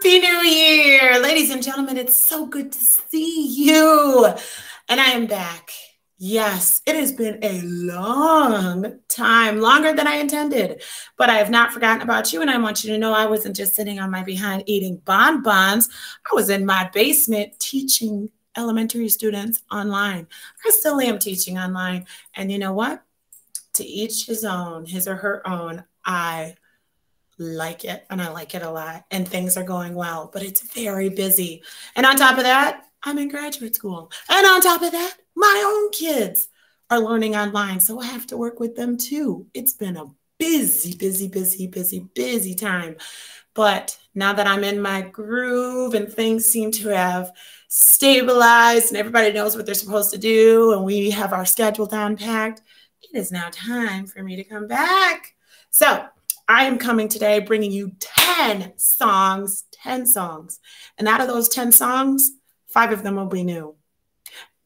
Happy New Year, ladies and gentlemen. It's so good to see you. And I am back. Yes, it has been a long time, longer than I intended, but I have not forgotten about you. And I want you to know I wasn't just sitting on my behind eating bonbons, I was in my basement teaching elementary students online. I still am teaching online. And you know what? To each his own, his or her own. I like it and I like it a lot and things are going well, but it's very busy. And on top of that, I'm in graduate school. And on top of that, my own kids are learning online. So I have to work with them too. It's been a busy, busy, busy, busy, busy time. But now that I'm in my groove and things seem to have stabilized and everybody knows what they're supposed to do and we have our schedule down packed, it is now time for me to come back. So I am coming today bringing you 10 songs, 10 songs. And out of those 10 songs, five of them will be new.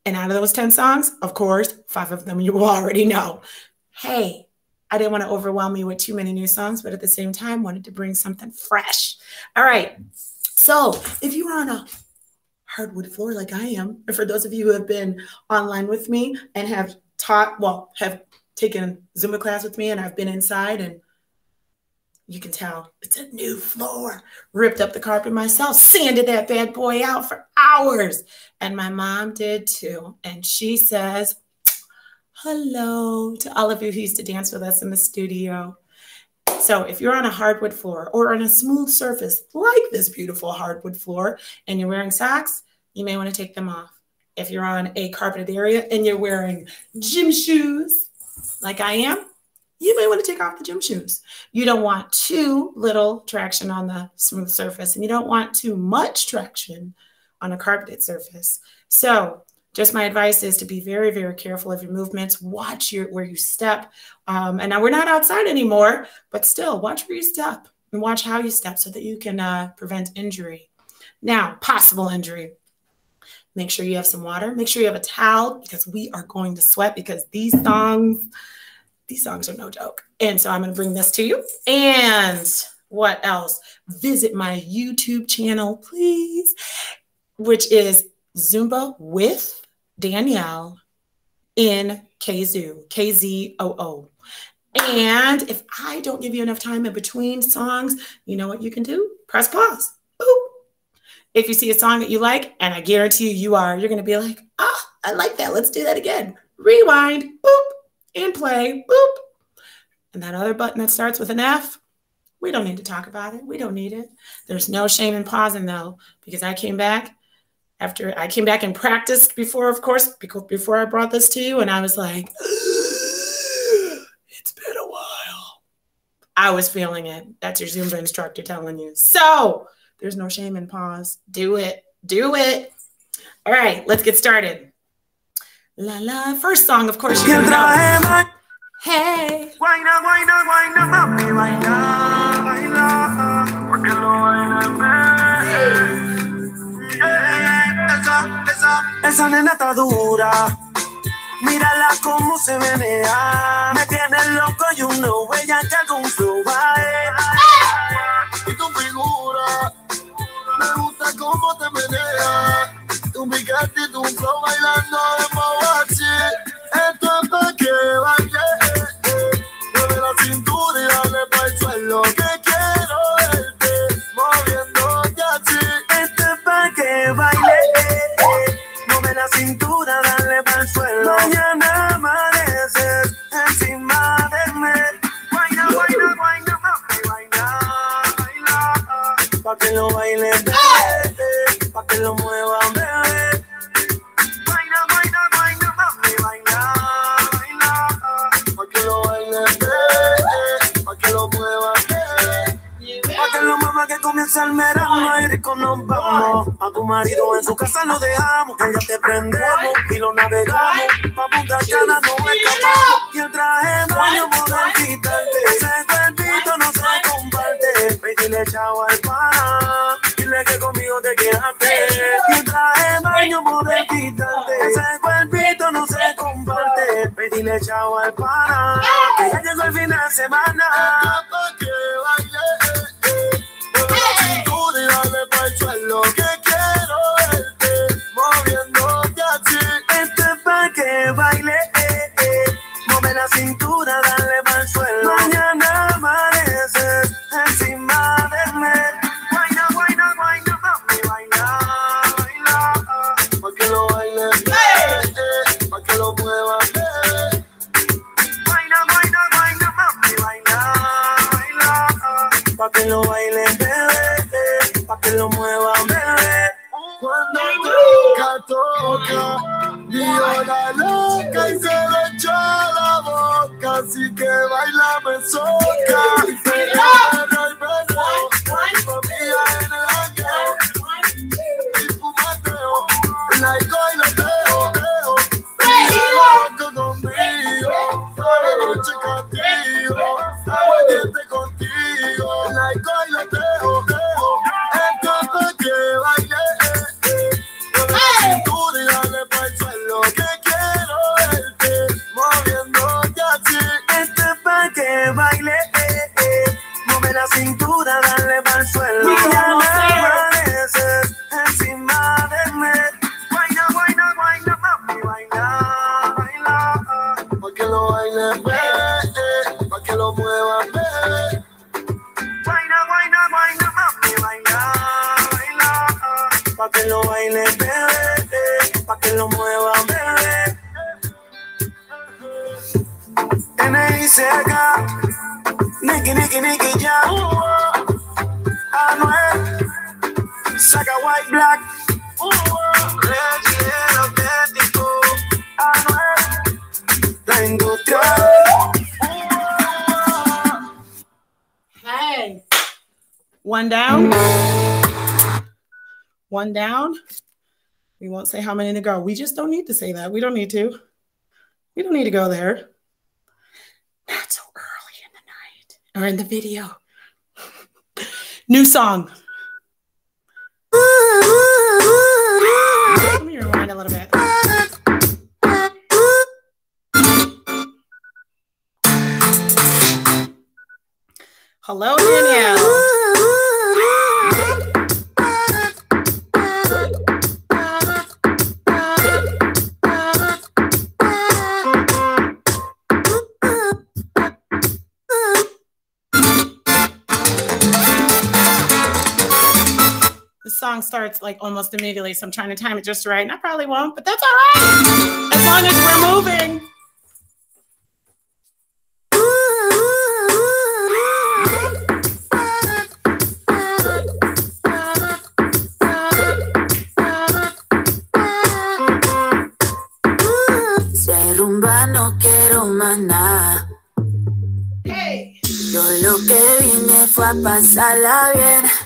And out of those 10 songs, of course, five of them you will already know. Hey, I didn't want to overwhelm you with too many new songs, but at the same time, wanted to bring something fresh. All right. So if you are on a hardwood floor like I am, and for those of you who have been online with me and have taught, well, have taken Zumba class with me and I've been inside and you can tell it's a new floor. Ripped up the carpet myself, sanded that bad boy out for hours. And my mom did too. And she says, hello to all of you who used to dance with us in the studio. So if you're on a hardwood floor or on a smooth surface like this beautiful hardwood floor and you're wearing socks, you may want to take them off. If you're on a carpeted area and you're wearing gym shoes like I am, you may want to take off the gym shoes. You don't want too little traction on the smooth surface, and you don't want too much traction on a carpeted surface. So, just my advice is to be very, very careful of your movements. Watch your where you step. Um, and now we're not outside anymore, but still watch where you step and watch how you step so that you can uh, prevent injury. Now, possible injury. Make sure you have some water. Make sure you have a towel because we are going to sweat because these songs these songs are no joke. And so I'm going to bring this to you. And what else? Visit my YouTube channel, please, which is Zumba with Danielle in KZoo, K Z O O. And if I don't give you enough time in between songs, you know what you can do? Press pause. Boop. If you see a song that you like, and I guarantee you, you are, you're going to be like, ah, oh, I like that. Let's do that again. Rewind. Boop and play, boop. And that other button that starts with an F, we don't need to talk about it. We don't need it. There's no shame in pausing though, because I came back after I came back and practiced before, of course, before I brought this to you, and I was like, it's been a while. I was feeling it. That's your Zumba instructor telling you. So there's no shame in pause. Do it. Do it. All right, let's get started. La la. First song, of course, you know. Hey. Guayna, guayna, guayna, mami, baila, baila, porque lo baila Esa, esa, esa nena está dura. Mírala cómo se menea. Me tiene loco y uno huella que con flow Y tu figura, me gusta cómo te menea. Tu picante y tu flow bailando de así. Esto es pa' que baile. Mueve la cintura y dale pa' el suelo. Que quiero verte moviéndote así. Esto es pa' que baile. Mueve la cintura, dale pa' el suelo. Mañana amaneces encima de mí. Guayna, guayna, guayna, baila, baila. Pa' que lo baile, rico nos vamos. A tu marido en su casa lo dejamos, ya te prendemos y lo navegamos. Pa' Punta Cana no escapamos. Y el traje baño moda quitarte. Ese cuerpito no se comparte. Ve y dile chao al pana. Dile que conmigo te quedaste. Y el traje baño moda quitarte. Ese cuerpito no se comparte. Ve y dile chao al pana. Que ya llegó el fin de semana. lo bebé. N-I-C-K, Nicky, Nicky, Nicky. Anuel, White Black. Auténtico, Anuel, la industria. Hey, one down, one down won't say how many to go. We just don't need to say that. We don't need to. We don't need to go there. Not so early in the night or in the video. New song. Let me rewind a little bit. Hello, Danielle. Song starts like almost immediately. So I'm trying to time it just right. And I probably won't, but that's all right. As long as we're moving. no quiero más nada. Yo lo que vine fue a pasarla bien.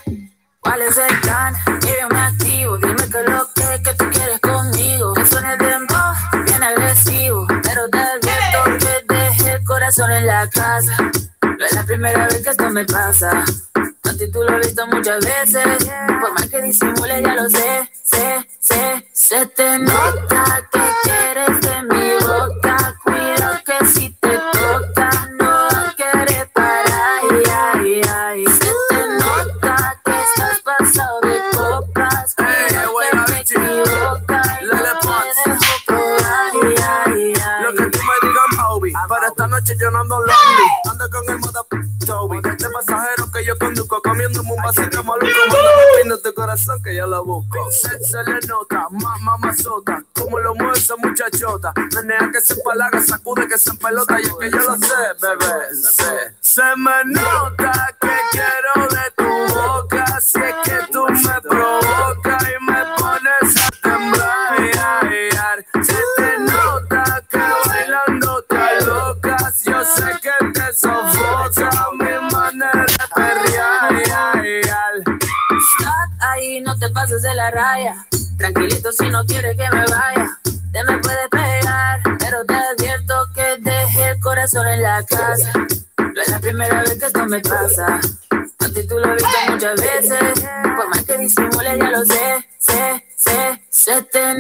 ¿Cuál es el plan? Que yo me activo. Dime que lo que, que tú quieres conmigo. Que suene de voz, bien agresivo. Pero te advierto que deje el corazón en la casa. No es la primera vez que esto me pasa. A tú lo he visto muchas veces. Por más que disimule, ya lo sé. Sé, sé, se te nota que quieres noche yo no ando lonely. Ando con el modo Toby. Este pasajero que yo conduzco, comiéndome un vasito maluco. Manda tu corazón que yo lo busco. Se, le nota, mamá mazota. Como lo mueve esa muchachota. Menea que se palaga, sacude que se pelota. Y es que yo lo sé, bebé. Sé. Se me nota que no quieres que me vaya. Te me puede pegar, pero te advierto que dejé el corazón en la casa. No es la primera vez que esto me pasa. A ti tú lo has visto muchas veces. Por más que disimule, ya lo sé, sé, sé. Se te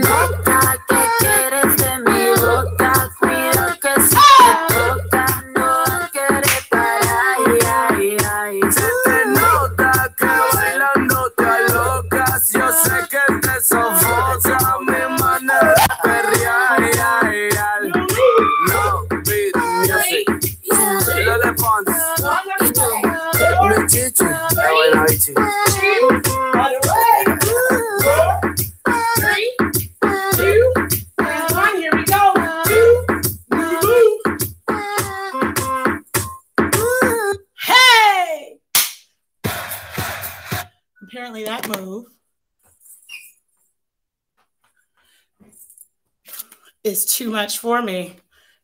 is too much for me.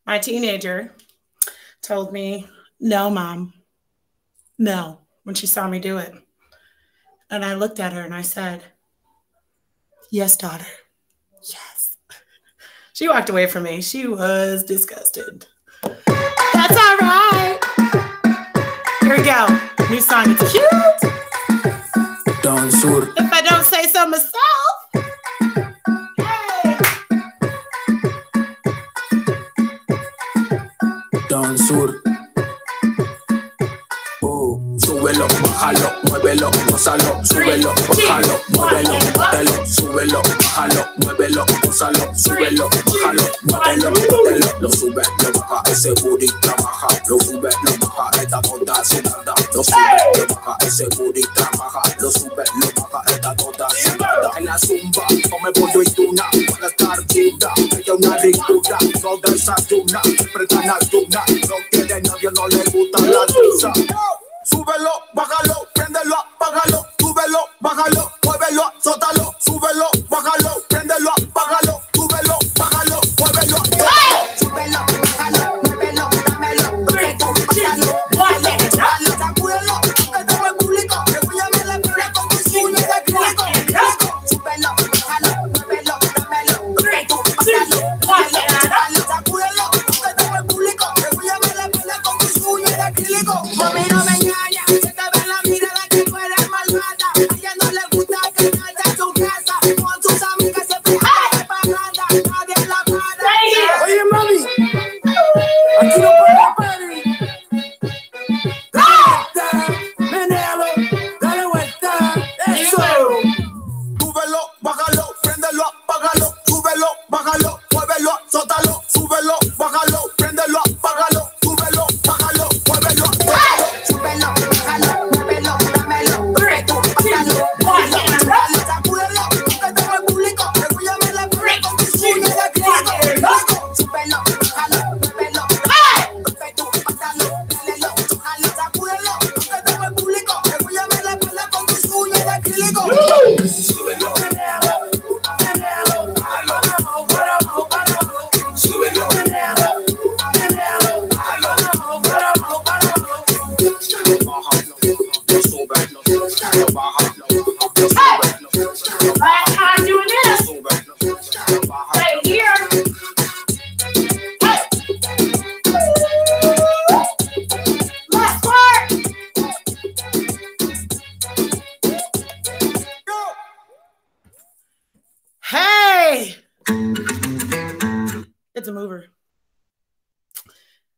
My teenager told me, No, mom, no, when she saw me do it. And I looked at her and I said, Yes, daughter. Yes. She walked away from me. She was disgusted. That's all right. Here we go. New song. It's cute. Don Sur, If I don't say so myself. Lo baja, ese booty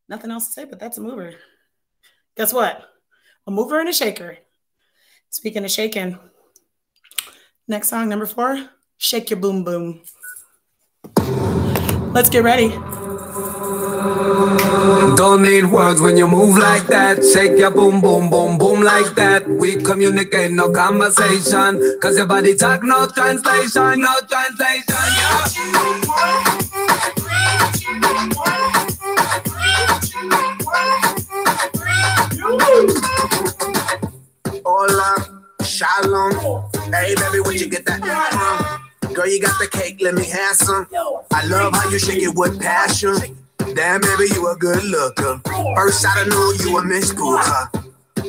Nothing else to say, but that's a mover. Guess what? A mover and a shaker. Speaking of shaking, next song, number four, Shake Your Boom Boom. Let's get ready. Don't need words when you move like that. Shake your boom, boom, boom, boom like that. We communicate, no conversation. Cause your body talk, no translation, no translation. Yeah. Hola, shalom. Hey, baby, where'd you get that from? Girl, you got the cake, let me have some. I love how you shake it with passion. Damn, baby, you a good looker. First, I don't know you a Miss Cooper.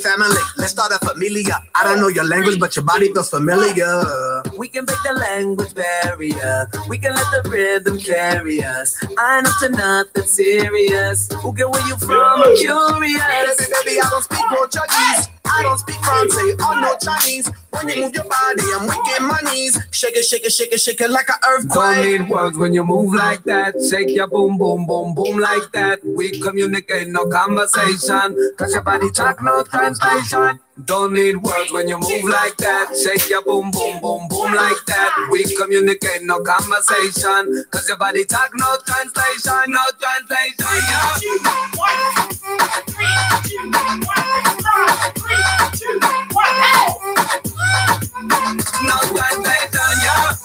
Family, let's start a familia. I don't know your language, but your body feels familiar. We can break the language barrier. We can let the rhythm carry us. I know to nothing serious. Who get where you from? I'm curious. Baby, baby, I don't speak Portuguese. I don't speak Francais or no Chinese. When you move your body, I'm wicked my knees. Shake it, shake it, shake it, shake it like an earthquake. Don't need words when you move like that. Shake your boom, boom, boom, boom like that. We communicate, no conversation. Cause your body talk, no translation. Don't need words when you move like that. Shake your boom, boom, boom, boom like that. We communicate, no conversation. Cause your body talk, no translation, no translation. Yeah. Two, one, hey! No translation, yeah.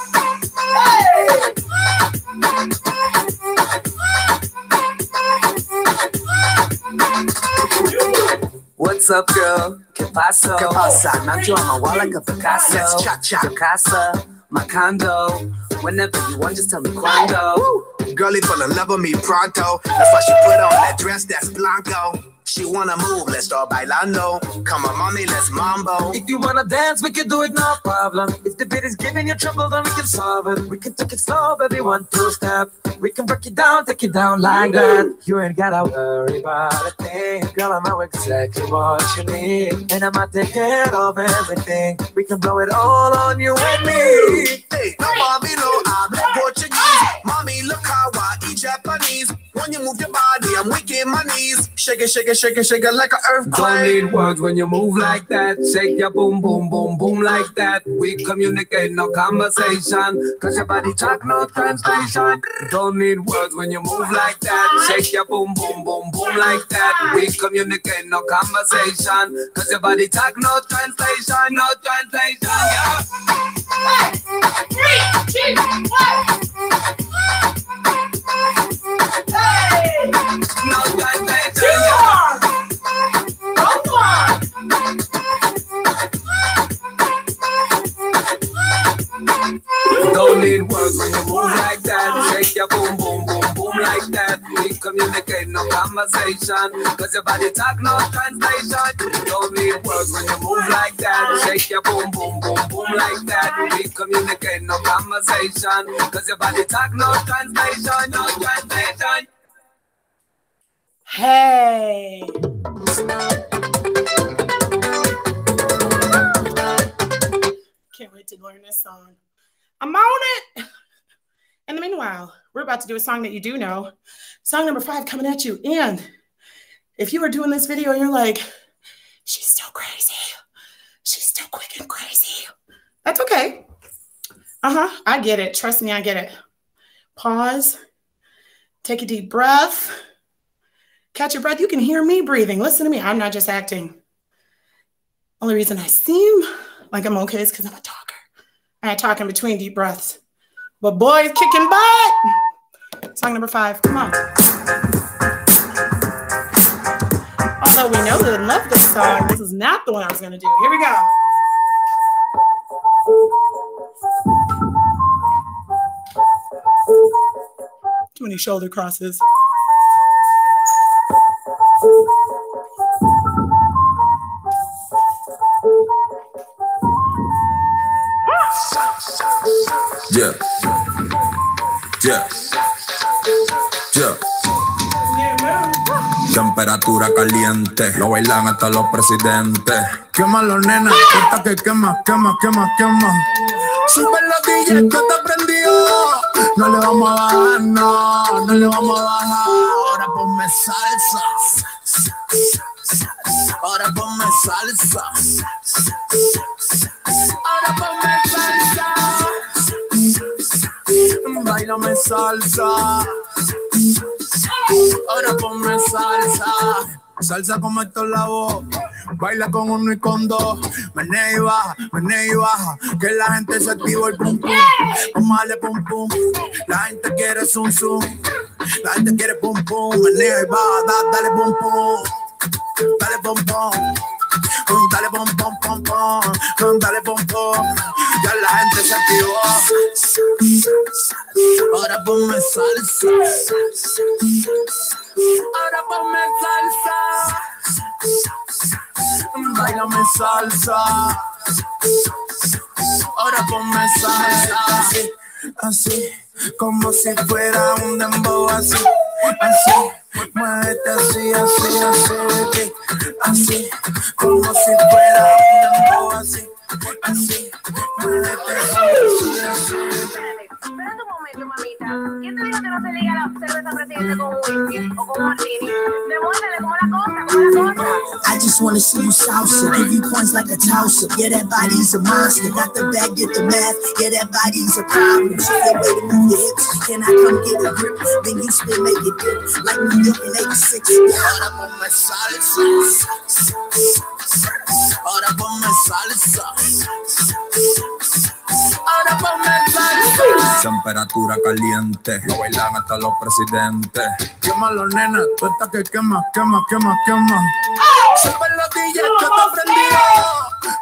What's up, girl? ¿Qué pasa? ¿Qué pasa? Now you on my wall like a Picasso. Let's cha-cha. Your casa, my condo. Whenever you want, just tell me cuando. Girlie in love me pronto. That's why she put on that dress that's blanco. She wanna move, let's start bailando. Come on, mommy, let's mambo. If you wanna dance, we can do it, no problem. If the beat is giving you trouble, then we can solve it. We can take it slow, baby, one, two step. We can break it down, take it down like that. You ain't gotta worry about a thing. Girl, I know exactly what you need. And I'ma take care of everything. We can blow it all on you and me. Hey, no, mommy, no, I'm Portuguese. Mommy, look how I. When you move your body, I'm weak in my knees. Shake it, shake it, shake it, shake it like an earthquake. Don't need words when you move like that. Shake your boom, boom, boom, boom like that. We communicate, no conversation. Cause your body talk, no translation. Don't need words when you move like that. Shake your boom, boom, boom, boom like that. We communicate, no conversation. Cause your body talk, no translation, no translation. Yeah. Three, two, one. Hey! No Yeah. Don't need words when you move like that. Shake your boom, boom, boom, boom like that. We communicate, no conversation. Cause your body talk, no translation. Don't need words when you move like that. Shake your boom, boom, boom, boom like that. We communicate, no conversation. Cause your body talk, no translation, no translation. Hey. Can't wait to learn this song. I'm on it. In the meanwhile, we're about to do a song that you do know. Song number five coming at you. And if you are doing this video you're like, she's still crazy, she's still quick and crazy, that's okay. Uh huh. I get it. Trust me, I get it. Pause. Take a deep breath. Catch your breath. You can hear me breathing. Listen to me. I'm not just acting. Only reason I seem like I'm okay is because I'm a talker. I talk in between deep breaths. But boy, kicking butt. Song number five. Come on. Although we know that I love this song, this is not the one I was going to do. Here we go. Too many shoulder crosses. Temperatura caliente, lo bailan hasta los presidentes. Quémalo, nena, esta que quema, quema, quema, quema. Sube la DJ que te prendió. No le vamos a bajar, no, no le vamos a bajar. Ahora ponme salsa. Ahora ponme salsa. Ahora ponme salsa. Bailame salsa. Ahora ponme salsa. Salsa como esto la voz. Baila con uno y con dos. Menea y baja, menea y baja. Que la gente se activa el pum pum. Darle pum pum. La gente quiere zoom zoom. La gente quiere pum pum. Menea y baja, da- dale pum pum. Dale pum pum. Dale pum pum pum pum. Mm, Dale pum pum. Ya la gente se activó. Ahora ponme salsa. Ahora ponme salsa. Bailame salsa. Ahora ponme salsa. Así, así, como si fuera un dembow así, así. Muévete así, así, así, así, como si fuera un dembow así, así. Muévete así, así, así. Espérate un momento, mamita. ¿Quién te dijo que no se liga la cerveza presidente con whisky o con martini? Demuéstrale cómo la cosa, cómo la cosa. I just wanna see you salsa, give you points like a tosser. Yeah, that body's a monster. Got the bag, get the math. Yeah, that body's a problem. She the way to move your hips. Can I come get a grip? Then you spin, make it dip. Like New York in 86. Yeah, Ahora ponme salsa. Ahora ponme salsa. Ahora ponme salsa. Temperatura caliente, lo bailan hasta los presidentes. Quémalo, nena, tú estás que quema, quema, quema, quema. Super los DJs que está prendido.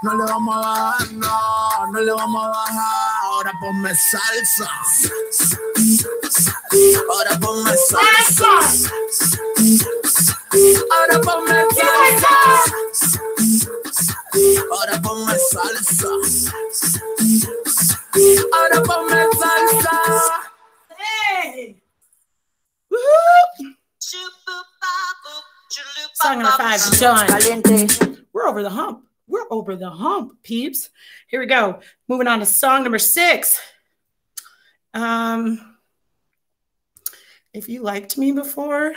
No le vamos a bajar, no, no le vamos a bajar. Ahora ponme salsa. Ahora ponme salsa. Ahora ponme salsa. Ahora ponme salsa. Ahora ponme salsa. Hey! Woo-hoo! Song number five done. We're over the hump. We're over the hump, peeps. Here we go. Moving on to song number six. Um, if you liked me before,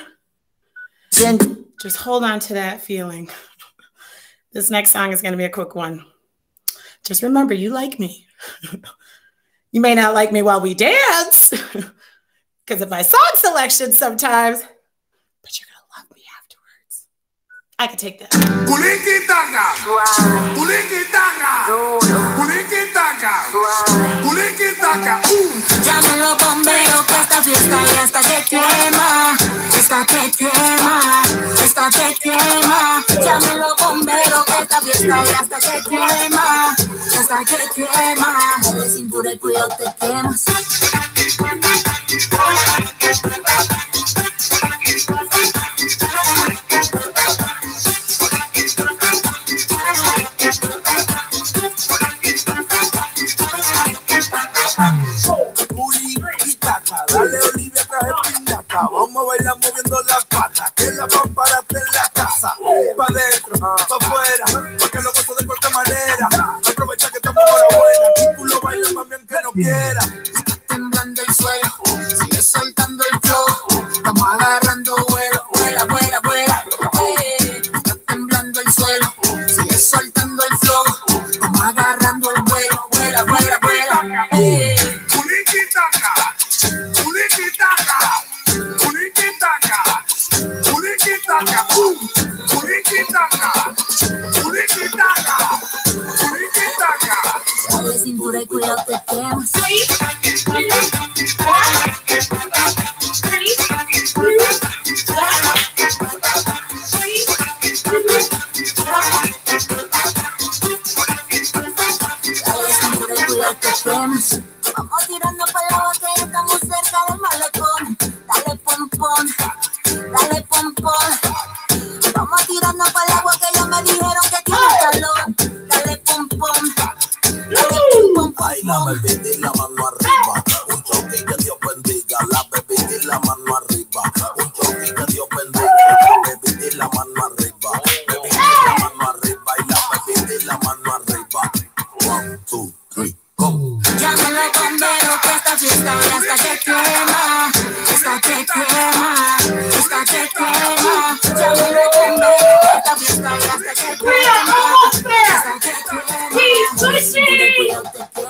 then just hold on to that feeling. This next song is going to be a quick one. Just remember, you like me. you may not like me while we dance because of my song selection sometimes, but you're going to love me afterwards. I can take that. Kuliki taka, Suave. kuliki taka, Duro. kuliki taka, Suave. Kuliki taka. Uh. Llamen los bomberos que esta fiesta ya está que quema, esta que quema, esta que quema. Llamen los bomberos que esta fiesta ya está que quema, esta que quema. De cintura y cuidado te quemas. Vamos a bailar moviendo las patas. Que la para en la casa. Pa' dentro, pa' afuera. Pa' que lo gozo de cualquier manera. Aprovecha que estamos por la buena. Y tú lo bailas más bien que no quieras. Cintura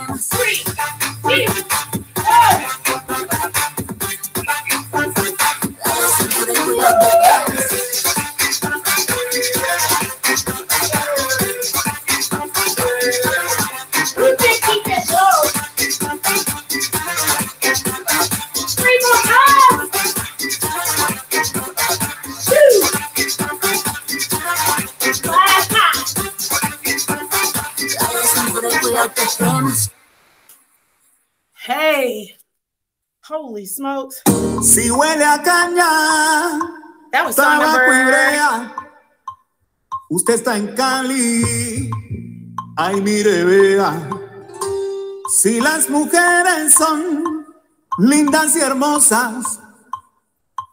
holy smokes. Si huele a caña, That was song number. Usted está en Cali. Ay, mire, vea. Si las mujeres son lindas y hermosas,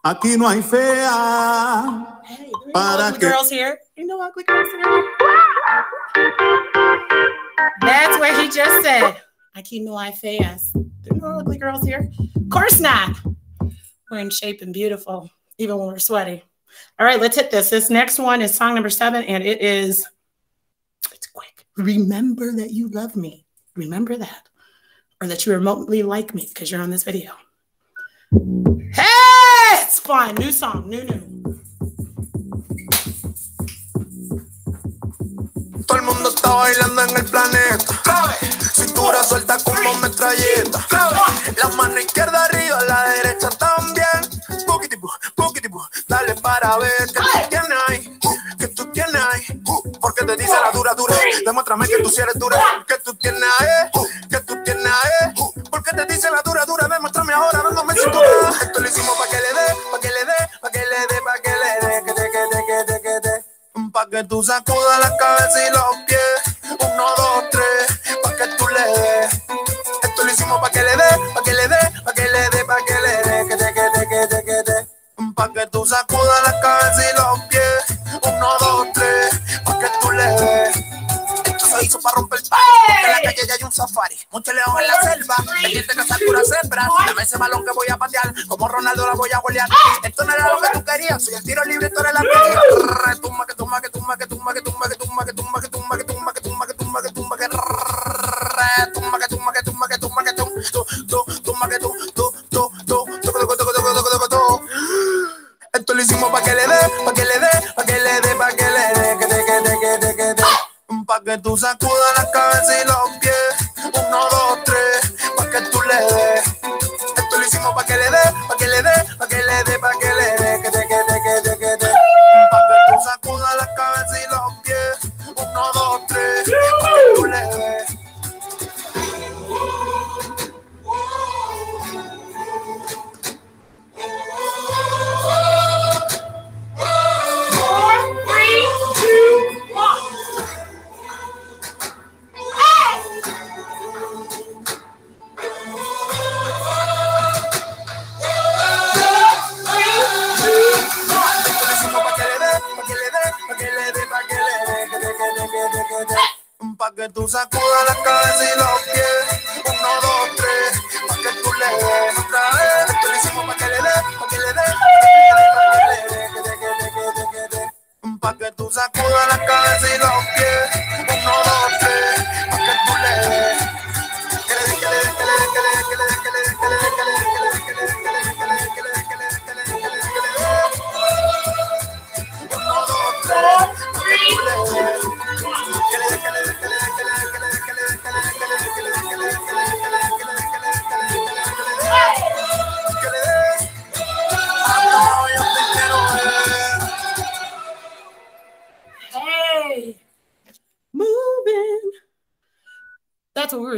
aquí no hay fea. Hey, Para que- girls here. Ain't no ugly girls here. That's what he just said. Aquí no hay feas. Didn't girls here? Of course not. We're in shape and beautiful, even when we're sweaty. All right, let's hit this. This next one is song number seven, and it is, it's quick. Remember that you love me. Remember that. Or that you remotely like me because you're on this video. Hey, it's fun. New song, new, new. Todo el mundo está bailando en el planeta. cintura suelta como metralleta. La mano izquierda arriba, la derecha también. Poquitipu, poquitipu, dale para ver que tú tienes ahí, que tú tienes ahí. Porque te dice la dura, dura. Demuéstrame que tú sí eres dura, que tú tienes ahí, que tú tienes ahí. Porque te dice la dura, dura. Demuéstrame ahora, no me cintura. Esto lo hicimos para que le dé, para que le dé, para que le dé, para que le dé, que te, que te, que te, que te. Pa' que tú sacudas la cabeza y los pies. Uno, dos, tres máximo pa' que le dé, pa' que le dé, pa' que le dé, pa' que le dé, que te, que te, que te, que te. Pa' que tú sacudas la cabeza y los pies, uno, dos, tres, pa' que tú le des. Esto se hizo para romper el party, en la calle ya hay un safari, mucho león en la selva, pendiente que saca una cebra, dame ese balón que voy a patear, como Ronaldo la voy a golear. Esto no era lo que tú querías, soy el tiro libre, esto era la que Tumba, que tumba, que tumba, que tumba, que tumba, que tumba, que tumba, que tumba, que tumba, que tumba, que tumba, que tumba, que tumba. Lo hicimos pa' que le dé, pa' que le dé, pa' que le dé, pa' que le dé, que te, que te, que te, que te. Pa' que tú sacudas la cabeza y lo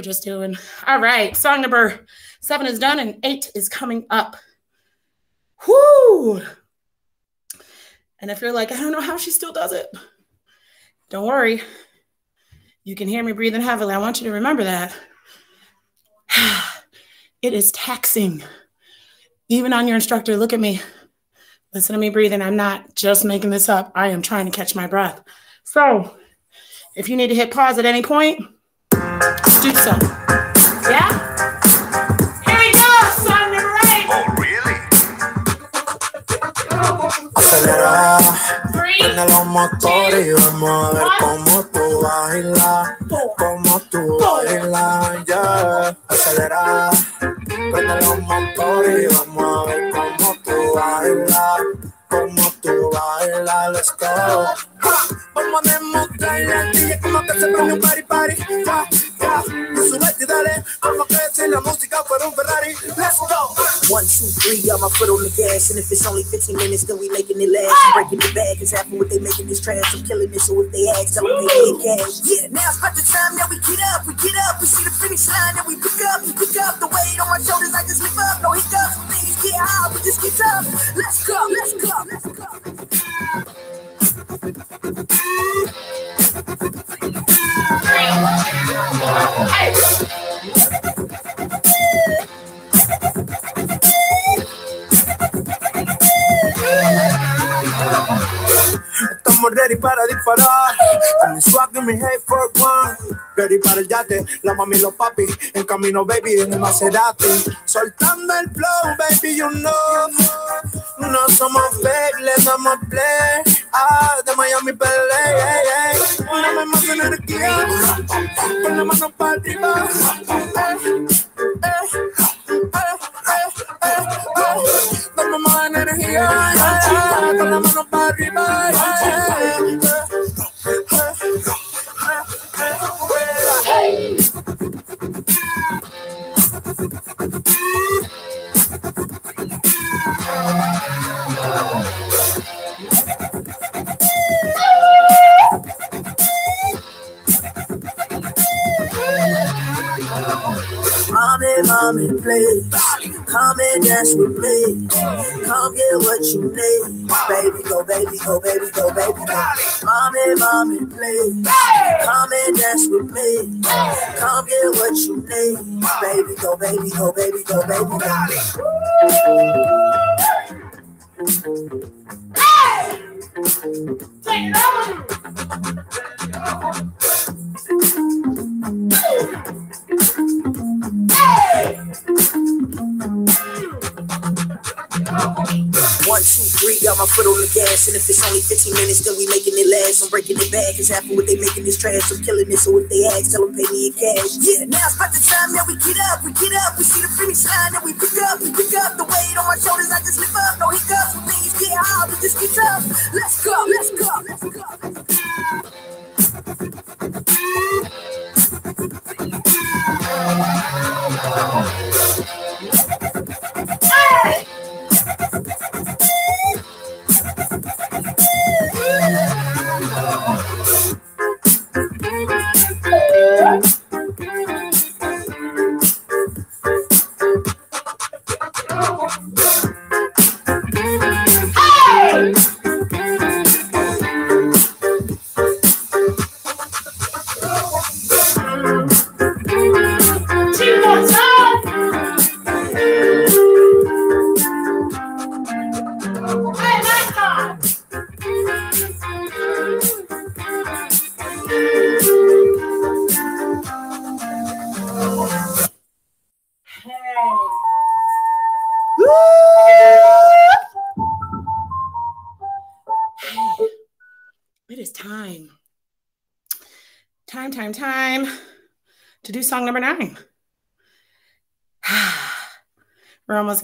just doing. All right, song number seven is done and eight is coming up. Whoo! And if you're like, I don't know how she still does it, don't worry. You can hear me breathing heavily. I want you to remember that. It is taxing. Even on your instructor, look at me. Listen to me breathing. I'm not just making this up. I am trying to catch my breath. So, if you need to hit pause at any point, do so. Yeah? Here we go. Song number eight. Oh, really? Acelera, Three, prende los motores y vamos a ver cómo tú bailas, cómo tú bailas, yeah. Acelera, prende los motores y vamos a ver cómo tú bailas, cómo tú bailas, let's go. Vamos a demostrarle DJ cómo que se prende un party party, ya, ya. Súbete y dale, como que si la música fuera un Ferrari, let's go. One, two, three, got my foot on the gas. And if it's only 15 minutes, then we making it last. I'm breaking it back. It's happening what they making this trash. I'm killing it. So if they ask, tell them they get cash. Yeah, now it's about the time that we get up. We get up. We see the finish line that we pick up. We pick up the weight on my shoulders. I just lift up. No hiccups. When things get high, we just get up. Let's go. Let's go. Let's go. Estamos ready para disparar. Con mi swag y mi hate for one. Ready para el yate. La mami y los papi. En camino, baby, en el Maserati. Soltando el flow, baby, you know. No somos fake, le damos play. Ah, de Miami, PLA. Dame más energía. Con la mano para arriba. Eh, eh. Dame más energía. Con la mano para arriba. come and play. Come and dance with me. Come get what you need. Baby, go, baby, go, baby, go, baby, go. Mommy, mommy, play. Come and dance with me. Come get what you need. Baby, go, baby, go, baby, go, baby, go. One, two, three, got my foot on the gas. And if it's only 15 minutes, then we making it last. I'm breaking it back. Cause half of what they making is trash. I'm killing it. So if they ask, tell them pay me in cash. Yeah, now it's about the time that we get up. We get up. We see the finish line and we pick up. We pick up the weight on my shoulders. I just lift up. No hiccups. When things get hard, we just get up. Let's go. Let's go.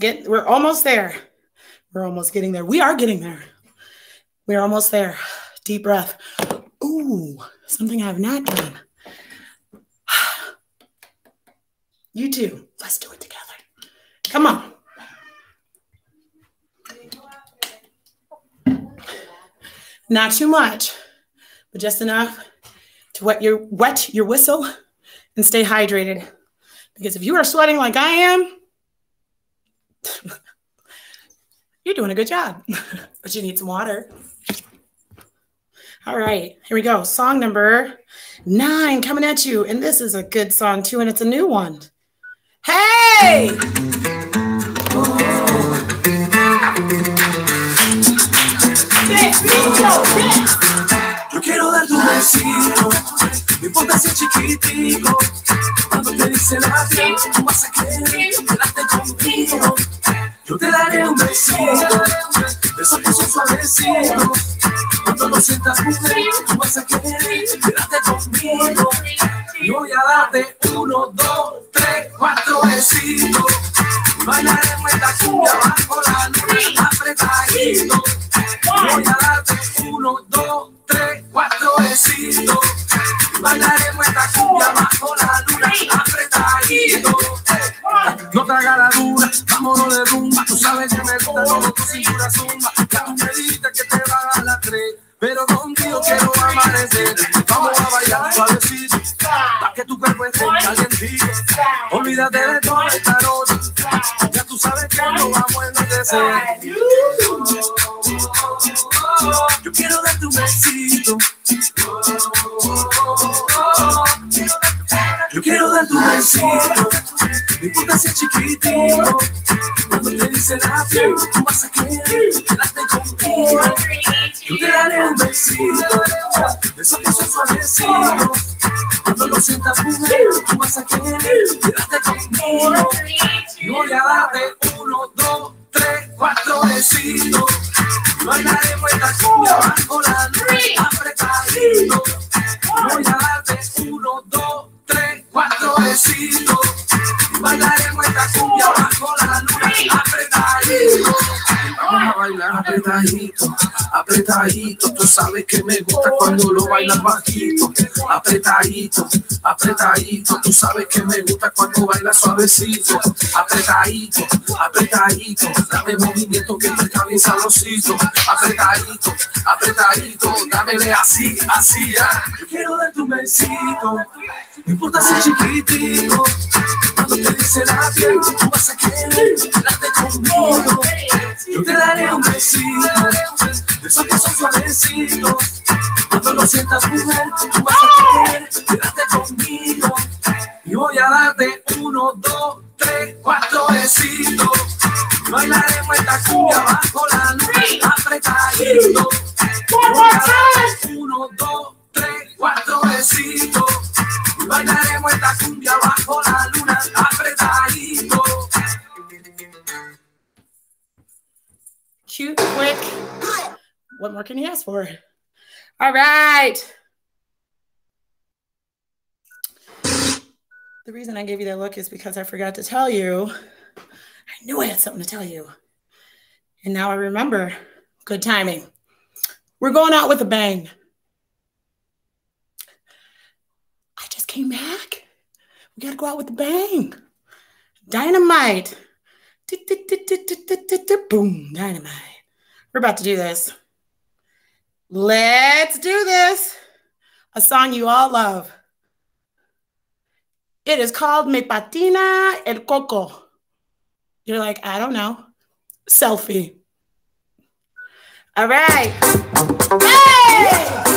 We're almost there. We're almost getting there. We are getting there. We're almost there. Deep breath. Ooh, something I have not done. You too. Let's do it together. Come on. Not too much, but just enough to wet your wet your whistle and stay hydrated. Because if you are sweating like I am, you're doing a good job. but you need some water. All right, here we go. Song number nine coming at you. And this is a good song too, and it's a new one. Hey! Yo quiero besito, no importa si es chiquitico. Cuando te dice la piel, tú vas a querer quedarte conmigo. Yo te daré un besito, de esos que son suavecitos. Cuando lo sientas mujer, tú vas a querer quedarte conmigo. Y voy a darte uno, dos, tres, cuatro besitos. Bailaremos esta cumbia bajo la luna apretadito. Voy a darte uno, dos, tres, cuatro besitos. Y bailaremos esta cumbia bajo la luna apretadito. No te hagas la dura, vámonos de rumba. Tú sabes que me gusta todo tu cintura zumba. Ya tú me dijiste que te vas a las tres. Pero contigo quiero amanecer. Vamos a bailar suavecito. Pa' que tu cuerpo esté calientito. Olvídate de toda esta noche. Ya tú sabes que no vamos a enloquecer. Yo quiero darte un besito. Yo quiero darte un besito. No importa si chiquitito. Cuando te dice la piel, tú vas a querer quedarte conmigo. Yo te daré un besito. De esos que son suavecitos. Cuando lo sientas mujer, tú vas a querer quedarte conmigo. Y voy a darte uno, dos, tres, cuatro vecinos. Bailaremos en la cumbia bajo la luz, apretadito. Voy a darte uno, dos, tres, cuatro vecinos. Bailaremos en la cumbia bajo la Vamos a bailar apretadito, apretadito. Tú sabes que me gusta cuando lo bailas bajito. Apretadito, apretadito. Tú sabes que me gusta cuando bailas suavecito. Apretadito, apretadito. Dame movimiento que te está bien sabrosito. Apretadito, apretadito. Dámele así, así ya. Quiero darte un besito. No importa si chiquitico, cuando te dice la piel, tú vas a querer quedarte conmigo. Yo te daré un besito, esos que son suavecitos. Cuando lo sientas, mujer, tú vas a querer quedarte conmigo. Y voy a darte uno, dos, tres, cuatro besitos. Y Bailaremos esta cumbia bajo la luz, apretadito. Voy a darte uno, dos, tres, cuatro besitos. Y bailaremos esta cumbia bajo la luna, Cute, quick. What more can you ask for? All right. The reason I gave you that look is because I forgot to tell you. I knew I had something to tell you. And now I remember. Good timing. We're going out with a bang. I just came back. We got to go out with a bang. Dynamite. Boom, dynamite. We're about to do this. Let's do this. A song you all love. It is called Me Patina el Coco. You're like, I don't know. Selfie. All right. Hey!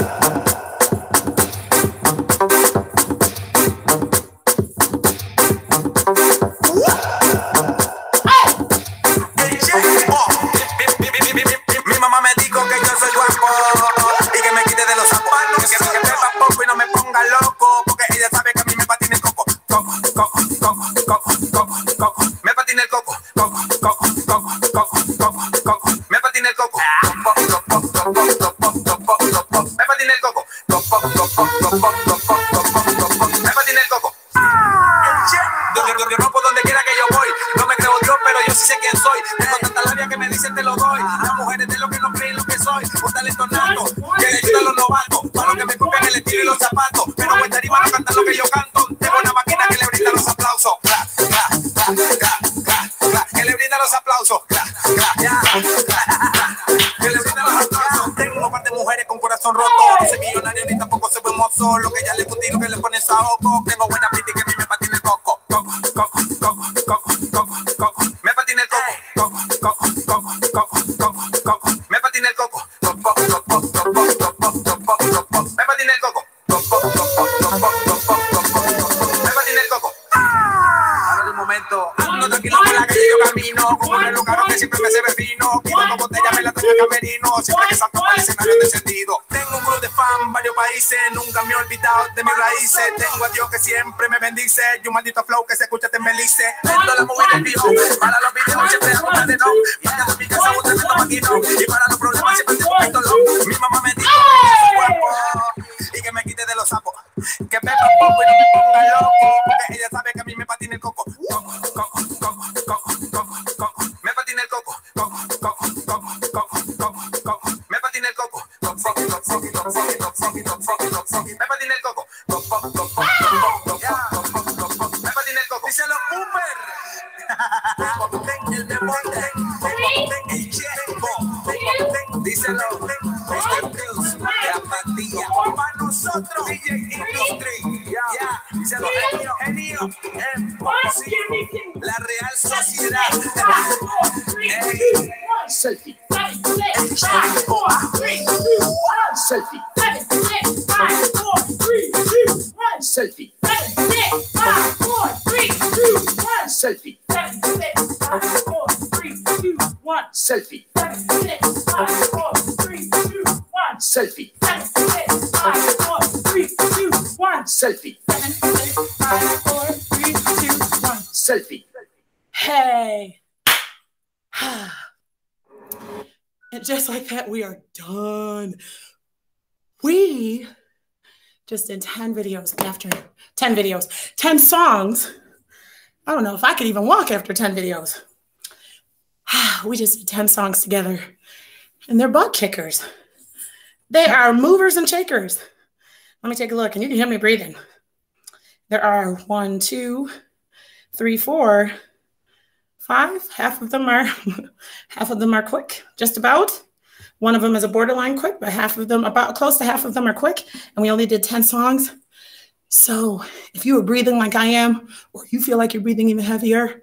Momento, ando tranquilo por la calle yo camino, como en el lugar que siempre me se ve fino, quiero una botella, me la traigo camerino, siempre que salto para el escenario descendido. Tengo un club de fan, varios países, nunca me he olvidado de mis raíces, tengo a Dios que siempre me bendice, y un maldito flow que se escucha te embelice, prendo la movida en vivo, para los videos siempre hago más de no, para mi casa un tremendo maquino, y para los problemas siempre tengo pistolón, mi mamá me Que me propongo y no me ponga loco, porque ella sabe que a mí me patina el coco. Coco, coco, coco, coco, coco, coco. Me patina el coco. Coco, coco, coco, coco, coco, coco. Me patina el coco. Me patina el coco. Coco, coco, coco, coco, coco. Selfie, selfie, selfie, Seven, six, five, four, three, two, one. selfie. Hey. And just like that, we are done. We just did 10 videos after 10 videos, 10 songs. I don't know if I could even walk after 10 videos. We just did 10 songs together, and they're butt kickers. They are movers and shakers. Let me take a look, and you can hear me breathing. There are one, two, three, four, five. Half of them are half of them are quick, just about. One of them is a borderline quick, but half of them, about close to half of them are quick. And we only did 10 songs. So if you are breathing like I am, or you feel like you're breathing even heavier,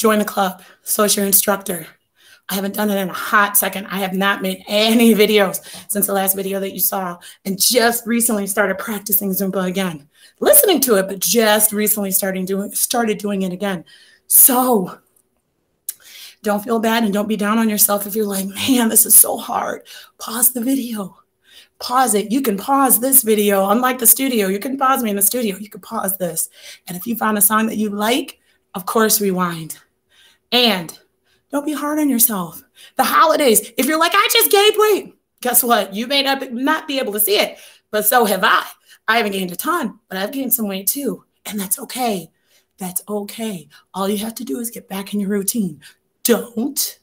join the club. So your instructor. I haven't done it in a hot second. I have not made any videos since the last video that you saw and just recently started practicing Zumba again. Listening to it, but just recently starting doing started doing it again. So don't feel bad and don't be down on yourself if you're like, man, this is so hard. Pause the video. Pause it. You can pause this video. Unlike the studio, you can pause me in the studio. You can pause this. And if you found a song that you like, of course, rewind. And don't be hard on yourself. The holidays, if you're like, I just gained weight, guess what? You may not, not be able to see it, but so have I. I haven't gained a ton, but I've gained some weight too. And that's okay. That's okay. All you have to do is get back in your routine. Don't,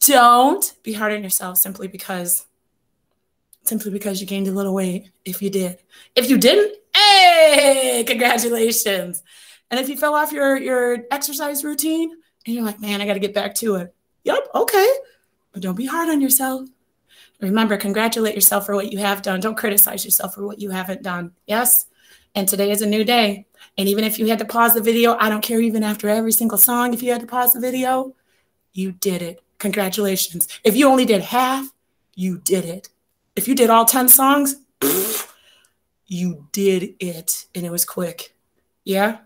don't be hard on yourself simply because, simply because you gained a little weight. If you did, if you didn't, hey, congratulations. And if you fell off your, your exercise routine, and you're like, man, I got to get back to it. Yep, okay. But don't be hard on yourself. Remember, congratulate yourself for what you have done. Don't criticize yourself for what you haven't done. Yes? And today is a new day. And even if you had to pause the video, I don't care, even after every single song, if you had to pause the video, you did it. Congratulations. If you only did half, you did it. If you did all 10 songs, you did it. And it was quick. Yeah?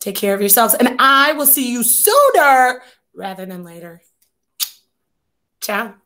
Take care of yourselves. And I will see you sooner rather than later. Ciao.